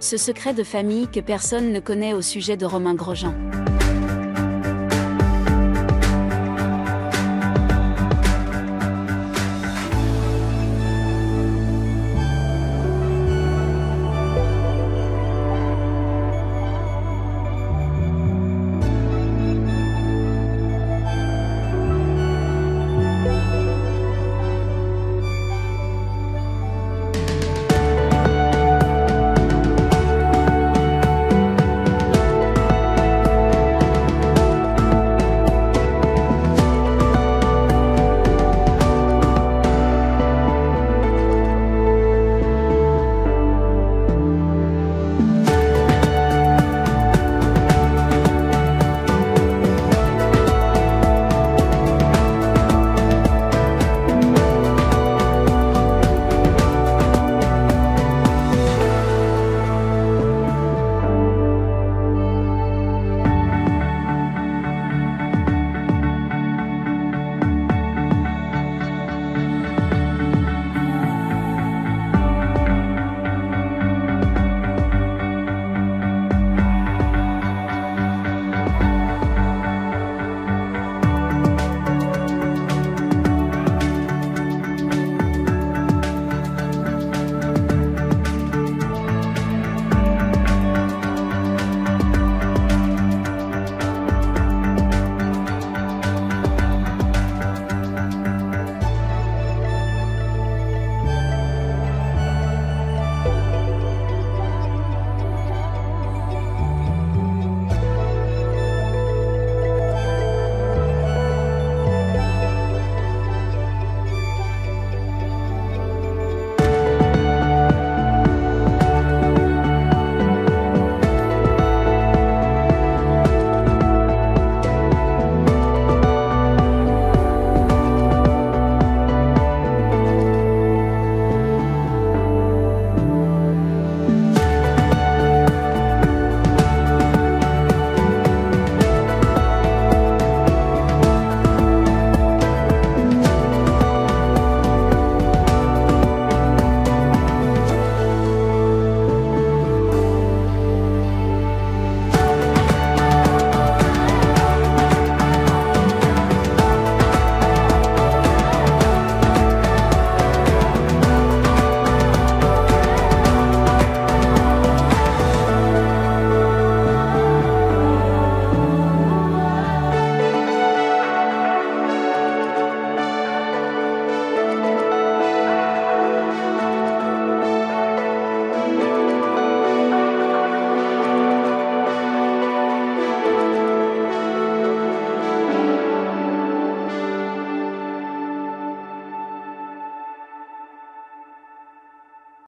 Ce secret de famille que personne ne connaît au sujet de Romain Grosjean.